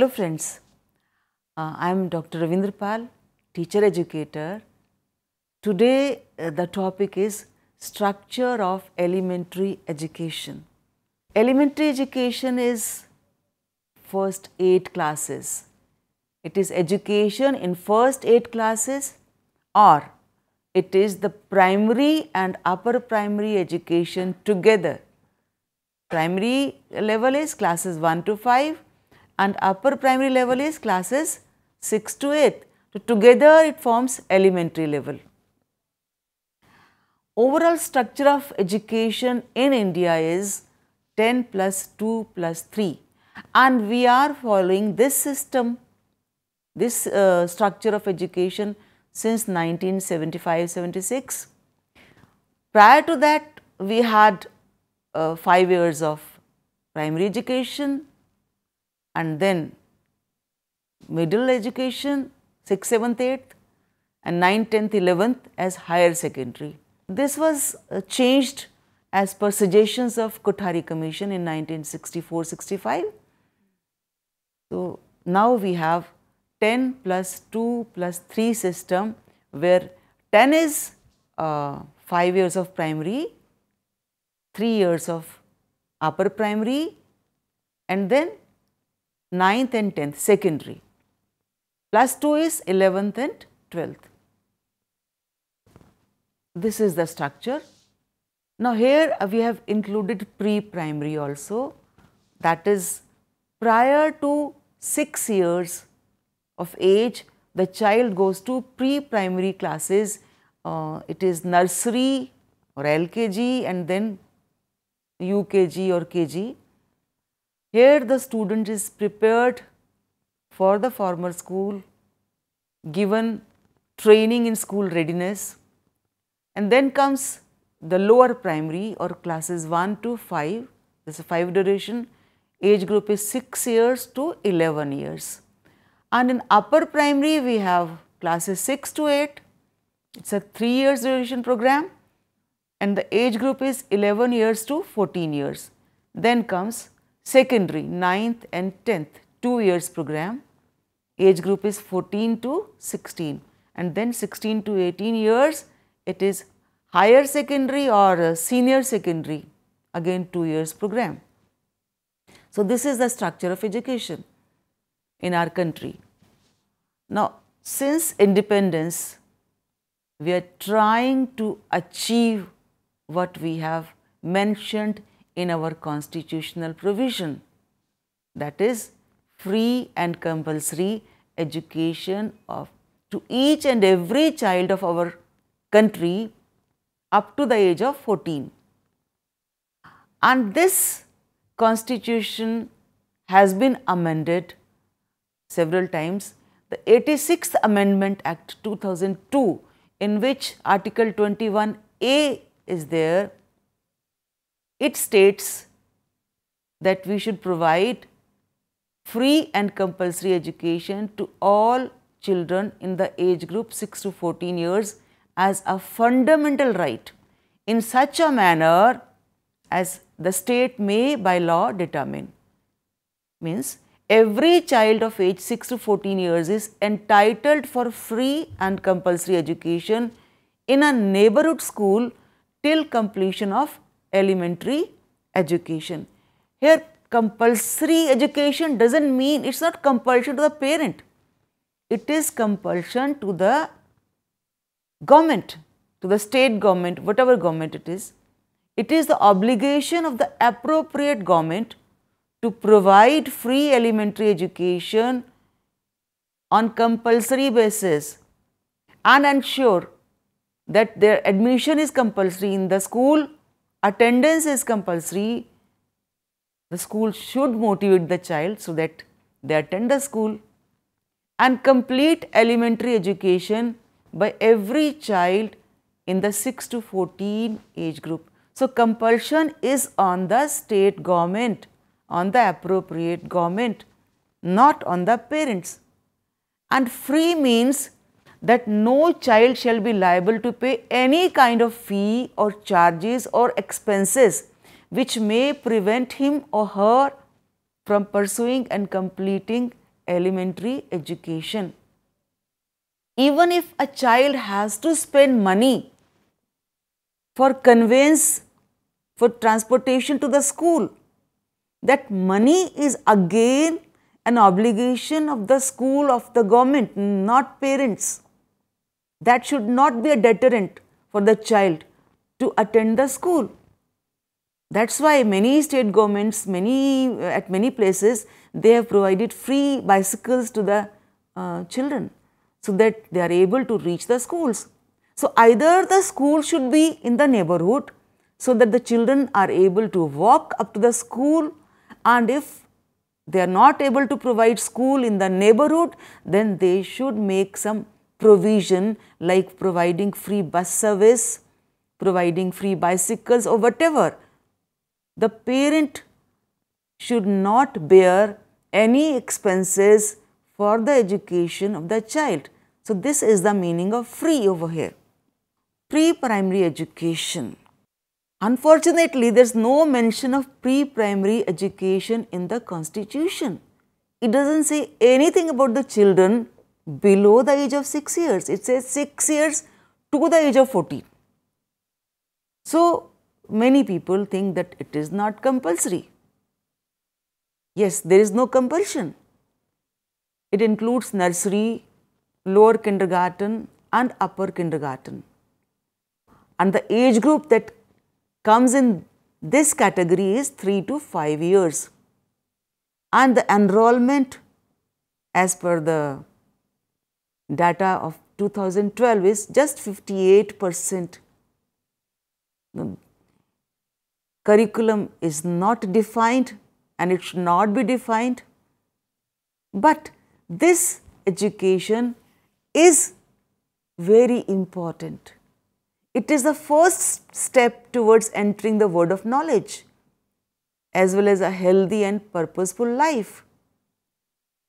Hello friends, uh, I am Dr. Ravinder Pal, teacher educator. Today uh, the topic is structure of elementary education. Elementary education is first 8 classes. It is education in first 8 classes or it is the primary and upper primary education together. Primary level is classes 1 to 5 and upper primary level is classes 6 to 8. So, together it forms elementary level. Overall structure of education in India is 10 plus 2 plus 3 and we are following this system, this uh, structure of education since 1975-76. Prior to that, we had uh, 5 years of primary education and then middle education 6th, 7th, 8th and 9th, 10th, 11th as higher secondary. This was uh, changed as per suggestions of Kothari Commission in 1964-65. So, now we have 10 plus 2 plus 3 system where 10 is uh, 5 years of primary, 3 years of upper primary and then 9th and 10th secondary plus 2 is 11th and 12th. This is the structure. Now here we have included pre-primary also that is prior to 6 years of age the child goes to pre-primary classes uh, it is nursery or LKG and then UKG or KG. Here the student is prepared for the formal school, given training in school readiness and then comes the lower primary or classes 1 to 5, this is 5 duration, age group is 6 years to 11 years. And in upper primary we have classes 6 to 8, it is a 3 years duration program and the age group is 11 years to 14 years. Then comes secondary 9th and 10th 2 years program, age group is 14 to 16 and then 16 to 18 years it is higher secondary or uh, senior secondary again 2 years program. So, this is the structure of education in our country. Now, since independence, we are trying to achieve what we have mentioned in our constitutional provision that is free and compulsory education of to each and every child of our country up to the age of 14. And this constitution has been amended several times. The 86th Amendment Act 2002 in which Article 21A is there, it states that we should provide free and compulsory education to all children in the age group 6 to 14 years as a fundamental right in such a manner as the state may by law determine. Means every child of age 6 to 14 years is entitled for free and compulsory education in a neighborhood school till completion of elementary education. Here compulsory education does not mean, it is not compulsion to the parent, it is compulsion to the government, to the state government, whatever government it is. It is the obligation of the appropriate government to provide free elementary education on compulsory basis and ensure that their admission is compulsory in the school, attendance is compulsory, the school should motivate the child so that they attend the school and complete elementary education by every child in the 6 to 14 age group. So, compulsion is on the state government, on the appropriate government, not on the parents. And free means that no child shall be liable to pay any kind of fee or charges or expenses which may prevent him or her from pursuing and completing elementary education. Even if a child has to spend money for conveyance, for transportation to the school, that money is again an obligation of the school, of the government, not parents. That should not be a deterrent for the child to attend the school. That's why many state governments, many at many places, they have provided free bicycles to the uh, children so that they are able to reach the schools. So either the school should be in the neighborhood so that the children are able to walk up to the school and if they are not able to provide school in the neighborhood, then they should make some provision like providing free bus service, providing free bicycles or whatever. The parent should not bear any expenses for the education of the child. So, this is the meaning of free over here. Pre-primary education. Unfortunately, there is no mention of pre-primary education in the constitution. It does not say anything about the children below the age of 6 years. It says 6 years to the age of 14. So, many people think that it is not compulsory. Yes, there is no compulsion. It includes nursery, lower kindergarten and upper kindergarten. And the age group that comes in this category is 3 to 5 years. And the enrollment as per the data of 2012 is just 58 percent. Curriculum is not defined and it should not be defined, but this education is very important. It is the first step towards entering the world of knowledge as well as a healthy and purposeful life.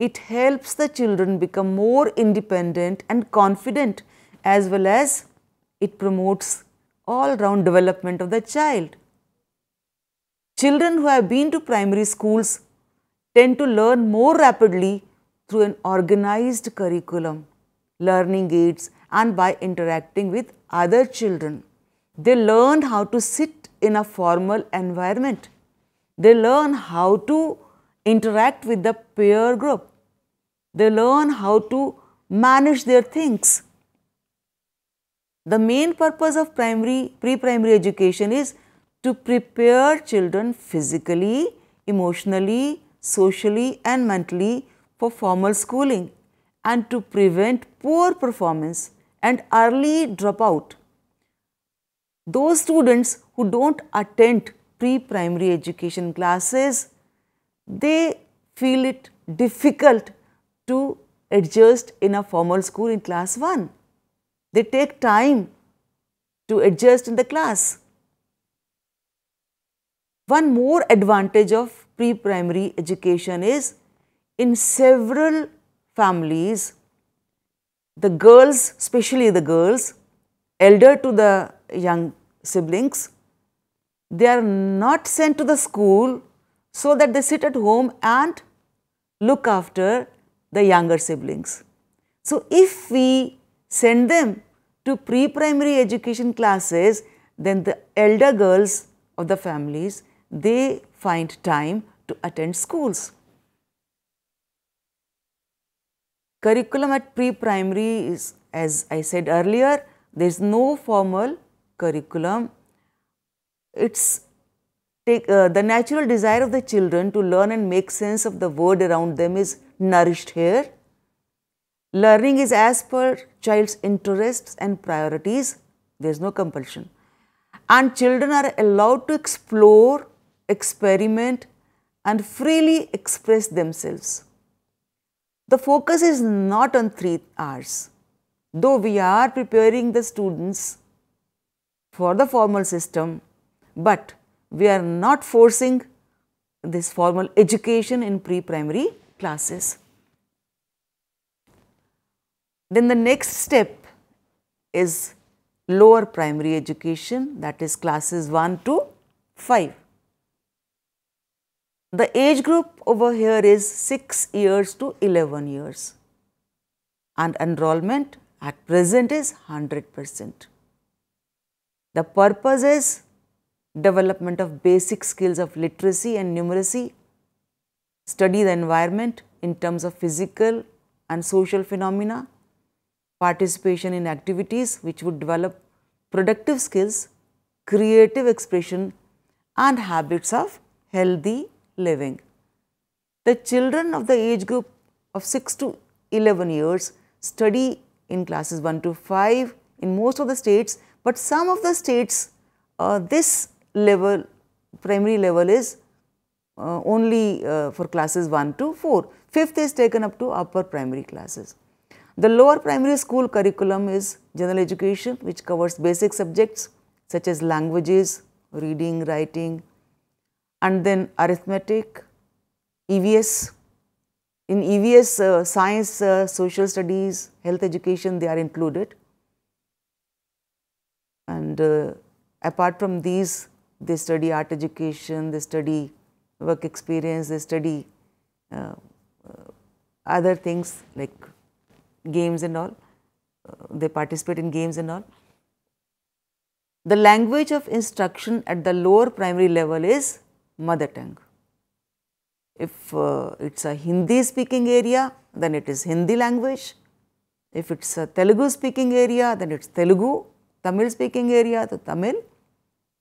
It helps the children become more independent and confident as well as it promotes all round development of the child. Children who have been to primary schools tend to learn more rapidly through an organized curriculum, learning aids and by interacting with other children. They learn how to sit in a formal environment. They learn how to interact with the peer group. They learn how to manage their things. The main purpose of primary pre-primary education is to prepare children physically, emotionally, socially and mentally for formal schooling and to prevent poor performance and early dropout. Those students who don't attend pre-primary education classes, they feel it difficult to adjust in a formal school in class 1. They take time to adjust in the class. One more advantage of pre-primary education is in several families the girls, especially the girls, elder to the young siblings, they are not sent to the school so that they sit at home and look after the younger siblings. So, if we send them to pre-primary education classes, then the elder girls of the families, they find time to attend schools. Curriculum at pre-primary is, as I said earlier, there is no formal curriculum. It's take, uh, the natural desire of the children to learn and make sense of the world around them is nourished here. Learning is as per child's interests and priorities. There is no compulsion. And children are allowed to explore, experiment and freely express themselves. The focus is not on 3 hours. Though we are preparing the students for the formal system, but we are not forcing this formal education in pre-primary classes. Then the next step is lower primary education that is classes 1 to 5. The age group over here is 6 years to 11 years and enrollment at present is 100 percent. The purpose is development of basic skills of literacy and numeracy, study the environment in terms of physical and social phenomena, participation in activities which would develop productive skills, creative expression and habits of healthy living. The children of the age group of 6 to 11 years study in classes 1 to 5 in most of the states, but some of the states uh, this level primary level is uh, only uh, for classes 1 to 4. Fifth is taken up to upper primary classes. The lower primary school curriculum is general education which covers basic subjects such as languages, reading, writing and then arithmetic, EVS. In EVS, uh, science, uh, social studies, health education they are included and uh, apart from these they study art education, they study work experience, they study uh, uh, other things like games and all, uh, they participate in games and all. The language of instruction at the lower primary level is mother tongue. If uh, it is a Hindi speaking area, then it is Hindi language. If it is a Telugu speaking area, then it is Telugu. Tamil speaking area, the Tamil.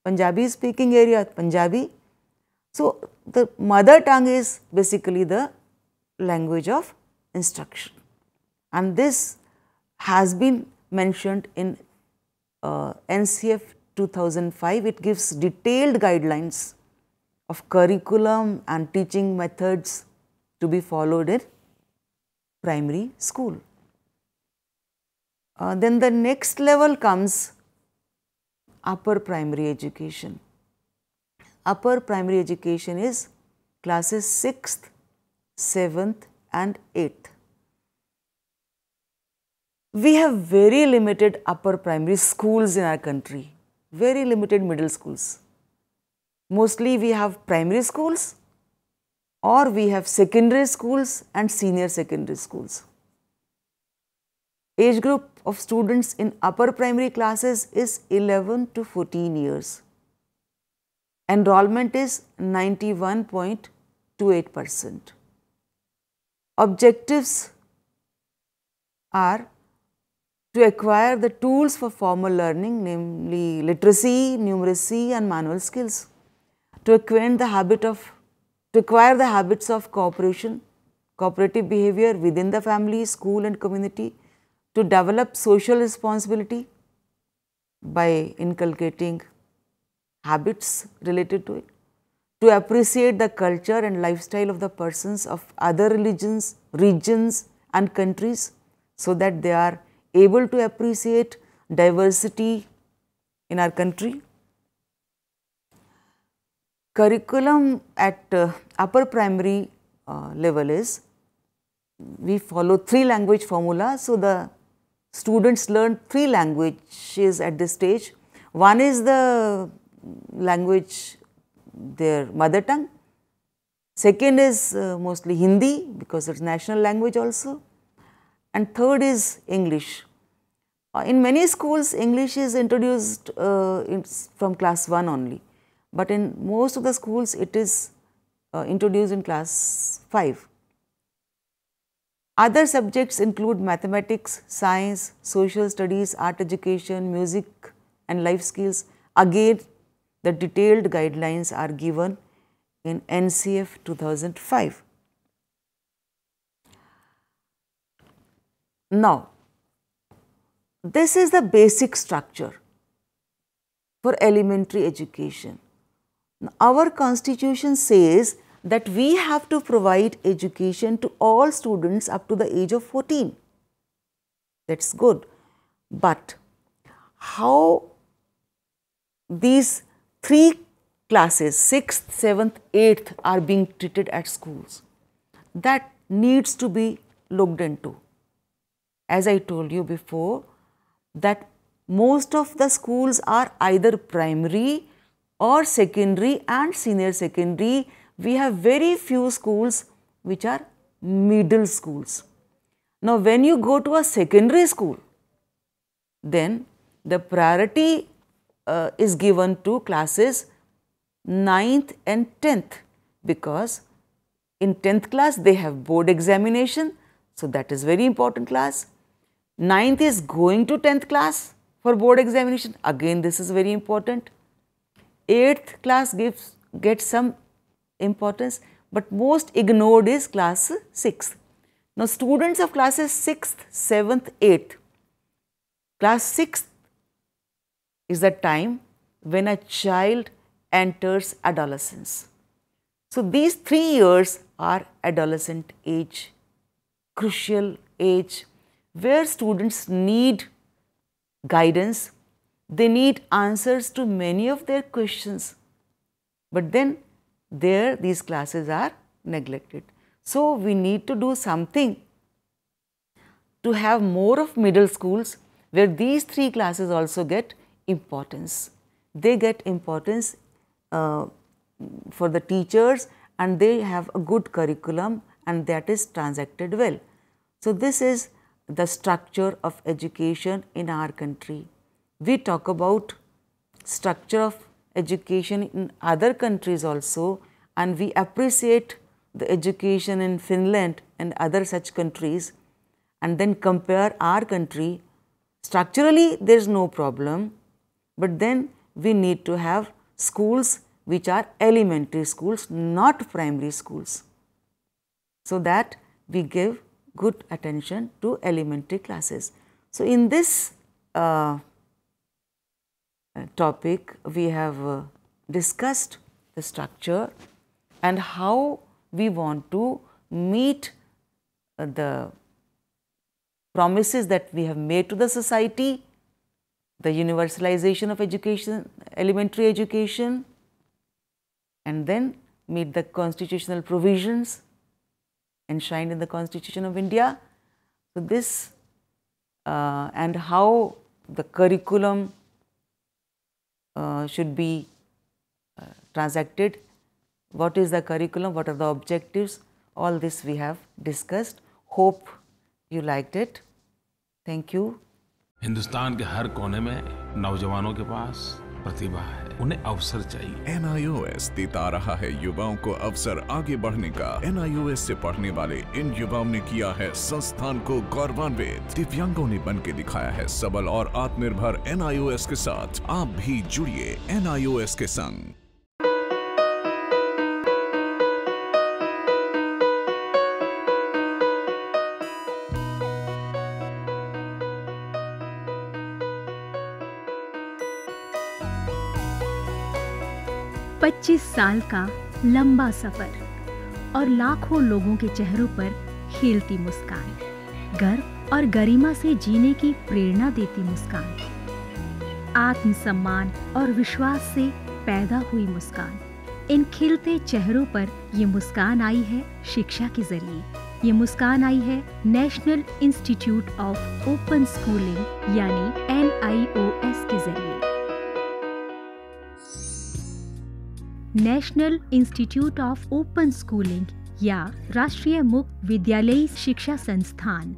Punjabi speaking area, Punjabi. So, the mother tongue is basically the language of instruction and this has been mentioned in uh, NCF 2005. It gives detailed guidelines of curriculum and teaching methods to be followed in primary school. Uh, then the next level comes upper primary education. Upper primary education is classes 6th, 7th and 8th. We have very limited upper primary schools in our country, very limited middle schools. Mostly we have primary schools or we have secondary schools and senior secondary schools. Age group of students in upper primary classes is 11 to 14 years. Enrollment is 91.28 percent. Objectives are to acquire the tools for formal learning namely literacy, numeracy and manual skills, to acquire the habit of to acquire the habits of cooperation, cooperative behavior within the family, school and community, to develop social responsibility by inculcating habits related to it, to appreciate the culture and lifestyle of the persons of other religions, regions and countries so that they are able to appreciate diversity in our country. Curriculum at uh, upper primary uh, level is we follow three language formula. So, the students learn three languages at this stage. One is the language their mother tongue. Second is uh, mostly Hindi because it is national language also. And third is English. Uh, in many schools, English is introduced uh, from class 1 only, but in most of the schools, it is uh, introduced in class 5. Other subjects include mathematics, science, social studies, art education, music and life skills. Again, the detailed guidelines are given in NCF 2005. Now, this is the basic structure for elementary education. Our constitution says that we have to provide education to all students up to the age of 14. That is good. But how these three classes 6th, 7th, 8th are being treated at schools that needs to be looked into. As I told you before that most of the schools are either primary or secondary and senior secondary we have very few schools which are middle schools. Now, when you go to a secondary school, then the priority uh, is given to classes 9th and 10th because in 10th class they have board examination. So, that is very important class. 9th is going to 10th class for board examination. Again, this is very important. 8th class gives gets some importance, but most ignored is class 6th. Now, students of classes 6th, 7th, 8th, class 6th is the time when a child enters adolescence. So, these three years are adolescent age, crucial age where students need guidance, they need answers to many of their questions, but then there these classes are neglected. So, we need to do something to have more of middle schools where these three classes also get importance. They get importance uh, for the teachers and they have a good curriculum and that is transacted well. So, this is the structure of education in our country. We talk about structure of education in other countries also and we appreciate the education in Finland and other such countries and then compare our country. Structurally there is no problem, but then we need to have schools which are elementary schools, not primary schools. So that we give good attention to elementary classes. So, in this uh, topic, we have uh, discussed the structure and how we want to meet uh, the promises that we have made to the society, the universalization of education, elementary education, and then meet the constitutional provisions enshrined in the Constitution of India. So, this uh, and how the curriculum uh, should be uh, transacted, what is the curriculum, what are the objectives, all this we have discussed. Hope you liked it. Thank you. Hindustan के हर कोने में नौजवानों के पास प्रतिभा है। उन्हें अवसर चाहिए। एन आई ओ एस देता रहा है युवाओं को अवसर आगे बढ़ने का। एनआईओएस से पढ़ने वाले इन युवाओं ने किया है संस्थान को गौरवान्वित। दिव्यांगों ने बन के दिखाया है सबल और आत्मनिर्भर एन आई ओ एस के साथ। आप भी जुड़िए एन आई ओ एस के संग। 25 साल का लंबा सफ़र और लाखों लोगों के चेहरों पर खिलती मुस्कान। गर्व और गरिमा से जीने की प्रेरणा देती मुस्कान। आत्मसम्मान और विश्वास से पैदा हुई मुस्कान। इन खिलते चेहरों पर ये मुस्कान आई है शिक्षा के ज़रिए। ये मुस्कान आई है national institute of open schooling, यानी NIOS के ज़रिए। National institute of open schooling या राष्ट्रीय मुक्त विद्यालयी शिक्षा संस्थान।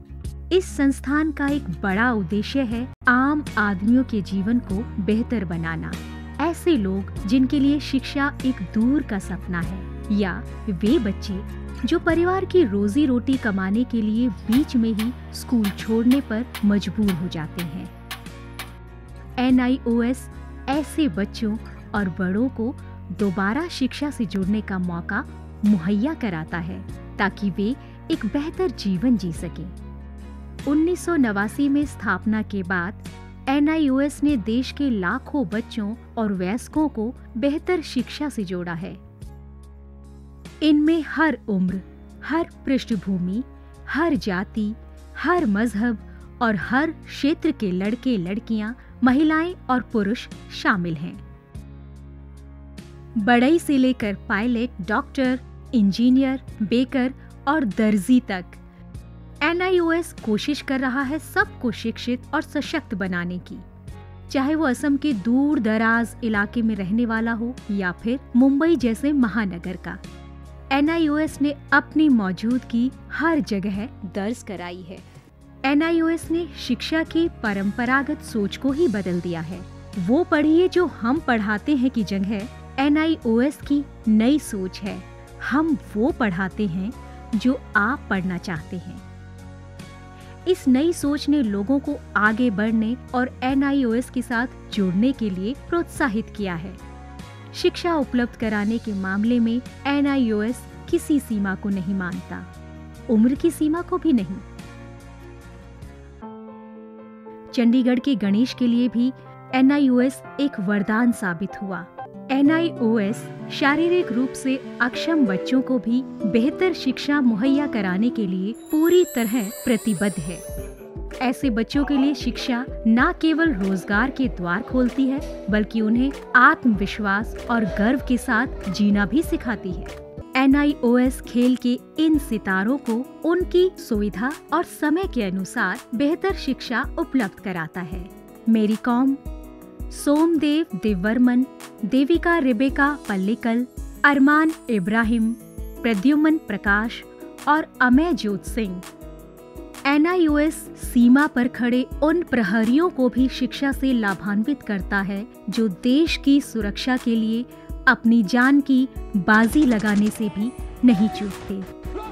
इस संस्थान का एक बड़ा उद्देश्य है आम आदमियों के जीवन को बेहतर बनाना। ऐसे लोग जिनके लिए शिक्षा एक दूर का सपना है या वे बच्चे जो परिवार की रोजी रोटी कमाने के लिए बीच में ही स्कूल छोड़ने पर मजबूर हो जाते हैं। एनआईओएस ऐसे बच्चों और बड़ों को दोबारा शिक्षा से जुड़ने का मौका मुहैया कराता है, ताकि वे एक बेहतर जीवन जी सकें। उन्नीस सौ नवासी में स्थापना के बाद एन ने देश के लाखों बच्चों और वयस्कों को बेहतर शिक्षा से जोड़ा है इनमें हर उम्र, हर पृष्ठभूमि, हर जाति, हर मज़हब और हर क्षेत्र के लड़के लड़कियाँ महिलाएँ और पुरुष शामिल हैं बड़ई से लेकर पायलट, डॉक्टर, इंजीनियर, बेकर और दर्जी तक। एनआईओएस कोशिश कर रहा है सबको शिक्षित और सशक्त बनाने की। चाहे वो असम के दूर दराज इलाके में रहने वाला हो या फिर मुंबई जैसे महानगर का। एनआईओएस ने अपनी मौजूदगी हर जगह दर्ज कराई है। एनआईओएस ने शिक्षा की परंपरागत सोच को ही बदल दिया है। वो पढ़िए जो हम पढ़ाते हैं की जगह एन की नई सोच है। हम वो पढ़ाते हैं जो आप पढ़ना चाहते हैं। इस नई सोच ने लोगों को आगे बढ़ने और एनआईओएस के साथ जुड़ने के लिए प्रोत्साहित किया है। शिक्षा उपलब्ध कराने के मामले में एनआईओएस किसी सीमा को नहीं मानता। उम्र की सीमा को भी नहीं। चंडीगढ़ के गणेश के लिए भी एनआईओएस एक वरदान साबित हुआ। NIOS शारीरिक रूप से अक्षम बच्चों को भी बेहतर शिक्षा मुहैया कराने के लिए पूरी तरह प्रतिबद्ध है। ऐसे बच्चों के लिए शिक्षा न केवल रोज़गार के द्वार खोलती है, बल्कि उन्हें आत्मविश्वास और गर्व के साथ जीना भी सिखाती है। NIOS खेल के इन सितारों को उनकी सुविधा और समय के अनुसार बेहतर शिक्षा उपलब्ध कराता है। मेरी कॉम सोमदेव देवर्मन देविका रिबेका पल्लिकल, अरमान इब्राहिम, प्रद्युमन प्रकाश और अमय जोत सिंह। एनआईओएस सीमा पर खड़े उन प्रहरियों को भी शिक्षा से लाभान्वित करता है, जो देश की सुरक्षा के लिए अपनी जान की बाजी लगाने से भी नहीं चूकते।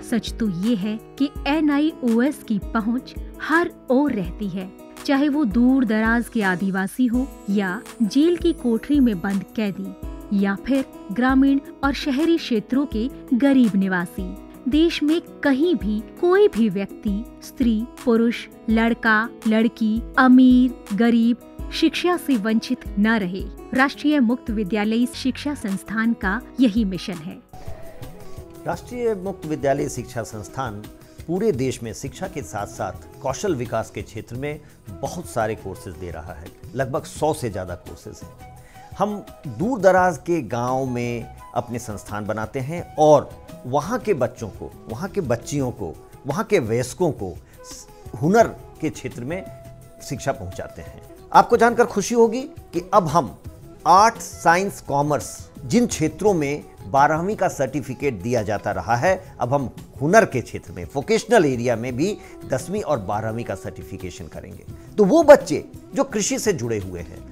सच तो ये है कि एनआईओएस की पहुँच हर ओर रहती है। चाहे वो दूर दराज के आदिवासी हो या जेल की कोठरी में बंद कैदी, या फिर ग्रामीण और शहरी क्षेत्रों के गरीब निवासी। देश में कहीं भी कोई भी व्यक्ति, स्त्री, पुरुष, लड़का, लड़की, अमीर, गरीब, शिक्षा से वंचित न रहे। राष्ट्रीय मुक्त विद्यालय शिक्षा संस्थान का यही मिशन है। राष्ट्रीय मुक्त विद्यालय शिक्षा संस्थान पूरे देश में शिक्षा के साथ साथ कौशल विकास के क्षेत्र में बहुत सारे कोर्सेज दे रहा है। लगभग सौ से ज़्यादा कोर्सेज हैं। हम दूर दराज के गाँव में अपने संस्थान बनाते हैं और वहाँ के बच्चों को, वहाँ के बच्चियों को, वहाँ के वयस्कों को हुनर के क्षेत्र में शिक्षा पहुँचाते हैं। आपको जानकर खुशी होगी कि अब हम आर्ट, साइंस, कॉमर्स जिन क्षेत्रों में बारहवीं का सर्टिफिकेट दिया जाता रहा है। अब हम हुनर के क्षेत्र में वोकेशनल एरिया में भी दसवीं और बारहवीं का सर्टिफिकेशन करेंगे। तो वो बच्चे जो कृषि से जुड़े हुए हैं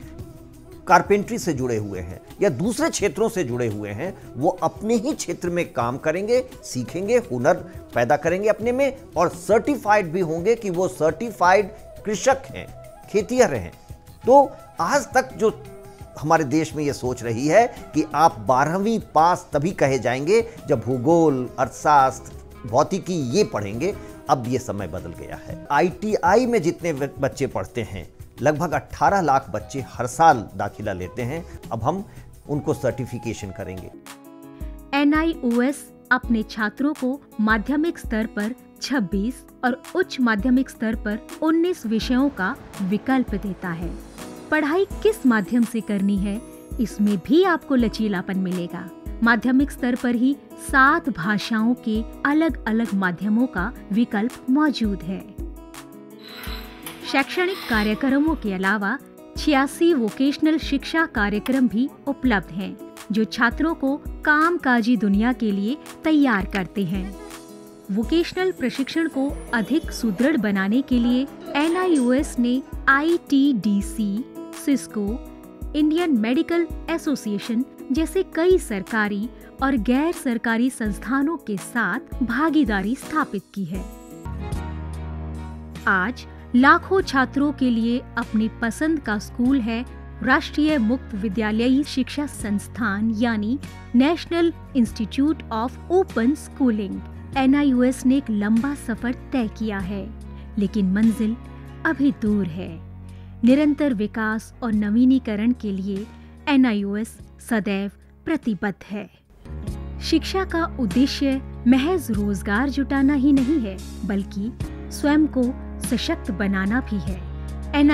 कारपेंट्री से जुड़े हुए हैं, या दूसरे क्षेत्रों से जुड़े हुए हैं, वो अपने ही क्षेत्र में काम करेंगे, सीखेंगे, हुनर पैदा करेंगे अपने में और सर्टिफाइड भी होंगे कि वो सर्टिफाइड कृषक हैं, खेतिहर हैं। तो आज तक जो हमारे देश में ये सोच रही है कि आप बारहवीं पास तभी कहे जाएँगे जब भूगोल, अर्थशास्त्र, भौतिकी ये पढ़ेंगे। अब ये समय बदल गया है। आईटीआई में जितने बच्चे पढ़ते हैं, लगभग 18 लाख बच्चे हर साल दाखिला लेते हैं। अब हम उनको सर्टिफिकेशन करेंगे। NIOS अपने छात्रों को माध्यमिक स्तर पर 26 और उच्च माध्यमिक स्तर पर 19 विषयों का विकल्प देता है। पढ़ाई किस माध्यम से करनी है इसमें भी आपको लचीलापन मिलेगा। माध्यमिक स्तर पर ही सात भाषाओं के अलग अलग माध्यमों का विकल्प मौजूद है। शैक्षणिक कार्यक्रमों के अलावा छियासी वोकेशनल शिक्षा कार्यक्रम भी उपलब्ध हैं, जो छात्रों को कामकाजी दुनिया के लिए तैयार करते हैं। वोकेशनल प्रशिक्षण को अधिक सुदृढ़ बनाने के लिए एन ने ITDC Cisco Indian medical association जैसे कई सरकारी और गैर सरकारी संस्थानों के साथ भागीदारी स्थापित की है। आज लाखों छात्रों के लिए अपनी पसंद का स्कूल है राष्ट्रीय मुक्त विद्यालयी शिक्षा संस्थान यानी national institute of open schooling N ने एक लंबा सफ़र तय किया है, लेकिन मंजिल अभी दूर है। निरंतर विकास और नवीनीकरण के लिए एन सदैव प्रतिबद्ध है। शिक्षा का उद्देश्य महज रोज़गार जुटाना ही नहीं है, बल्कि स्वयं को सशक्त बनाना भी है। एन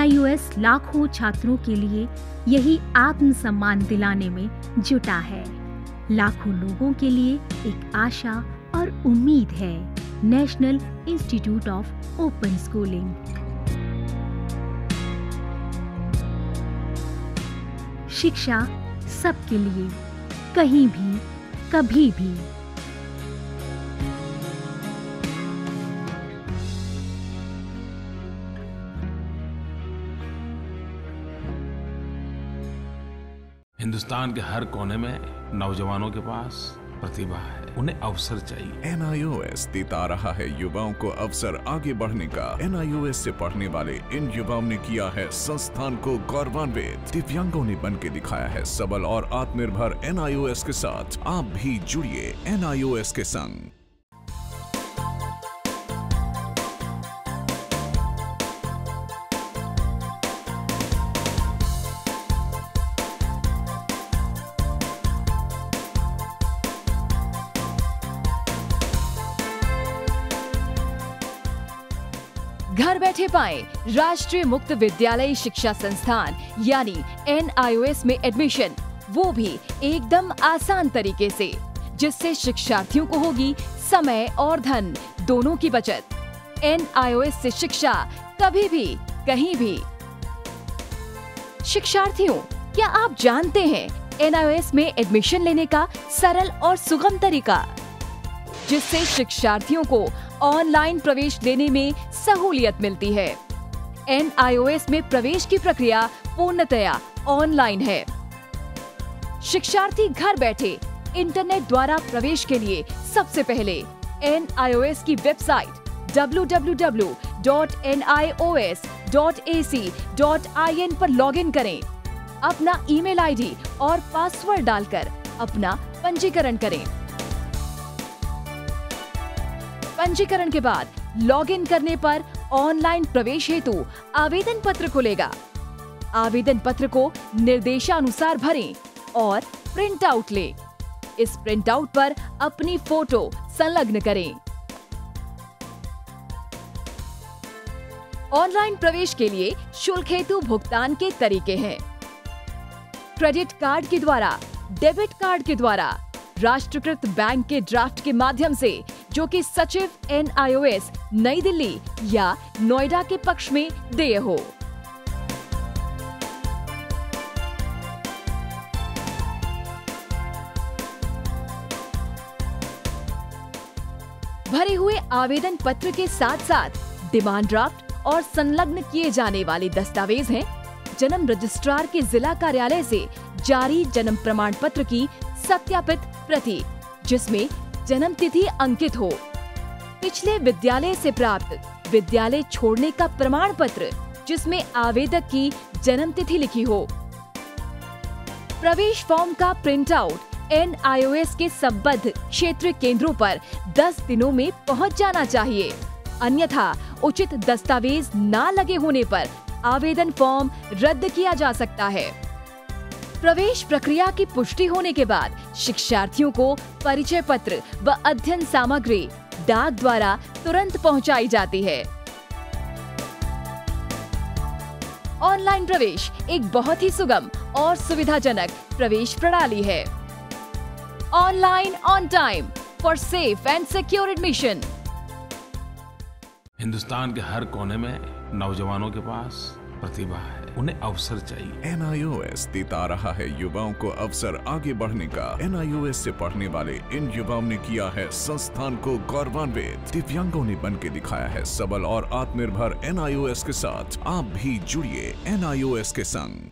लाखों छात्रों के लिए यही आत्मसम्मान दिलाने में जुटा है। लाखों लोगों के लिए एक आशा और उम्मीद है। National institute of open schooling. शिक्षा सबके लिए, कहीं भी, कभी भी। हिंदुस्तान के हर कोने में नौजवानों के पास प्रतिभा है। उन्हें अवसर चाहिए। एन देता रहा है युवाओं को अवसर आगे बढ़ने का। NIOS से पढ़ने वाले इन युवाओं ने किया है संस्थान को गौरवान्वित। दिव्यांगों ने बन के दिखाया है सबल और आत्मनिर्भर NIOS के साथ। आप भी जुड़िए NIOS के संग। पाए राष्ट्रीय मुक्त विद्यालय शिक्षा संस्थान, यानी एनआईओएस में एडमिशन वो भी एकदम आसान तरीके से, जिससे शिक्षार्थियों को होगी समय और धन, दोनों की बचत। एनआईओएस से शिक्षा कभी भी, कहीं भी। शिक्षार्थियों, क्या आप जानते हैं एनआईओएस में एडमिशन लेने का सरल और सुगम तरीका? जिससे शिक्षार्थियों को ऑनलाइन प्रवेश लेने में सहूलियत मिलती है। एनआईओएस में प्रवेश की प्रक्रिया पूर्णतया ऑनलाइन है। शिक्षार्थी घर बैठे इंटरनेट द्वारा प्रवेश के लिए सबसे पहले एनआईओएस की वेबसाइट www.nios.ac.in पर लॉगिन करें। अपना ईमेल आईडी और पासवर्ड डालकर अपना पंजीकरण करें। पंजीकरण के बाद लॉगिन करने पर ऑनलाइन प्रवेश हेतु आवेदन पत्र खुलेगा। आवेदन पत्र को निर्देशानुसार भरें और प्रिंट आउट लें। इस प्रिंट आउट पर अपनी फ़ोटो संलग्न करें। ऑनलाइन प्रवेश के लिए शुल्क हेतु भुगतान के तरीके हैं। क्रेडिट कार्ड के द्वारा, डेबिट कार्ड के द्वारा राष्ट्रीयकृत बैंक के ड्राफ्ट के माध्यम से, जो कि सचिव एनआईओएस, नई दिल्ली या नोएडा के पक्ष में देय हो। भरे हुए आवेदन पत्र के साथ साथ डिमांड ड्राफ्ट और संलग्न किए जाने वाले दस्तावेज़ हैं। जन्म रजिस्ट्रार के जिला कार्यालय से जारी जन्म प्रमाण पत्र की सत्यापित प्रति जिसमें जन्म तिथि अंकित हो। पिछले विद्यालय से प्राप्त विद्यालय छोड़ने का प्रमाण पत्र जिसमें आवेदक की जन्म तिथि लिखी हो। प्रवेश फॉर्म का प्रिंट आउट एन के संबद्ध क्षेत्र केंद्रों पर 10 दिनों में पहुँच जाना चाहिए। अन्यथा उचित दस्तावेज़ न लगे होने पर आवेदन फॉर्म रद्द किया जा सकता है। प्रवेश प्रक्रिया की पुष्टि होने के बाद शिक्षार्थियों को परिचय पत्र व अध्ययन सामग्री डाक द्वारा तुरंत पहुंचाई जाती है। ऑनलाइन प्रवेश एक बहुत ही सुगम और सुविधाजनक प्रवेश प्रणाली है। Online, on time for safe and secure admission Hindustan के हर कोने में नौजवानों के पास प्रतिभा है। उन्हें अवसर चाहिए। एन आई ओ देता रहा है युवाओं को अवसर आगे बढ़ने का। एन आई ओ एस ऐसी पढ़ने वाले इन युवाओं ने किया है संस्थान को गौरवान्वित। दिव्यांगों ने बन के दिखाया है सबल और आत्मनिर्भर एन के साथ। आप भी जुड़िए एन आई ओ एस के संग।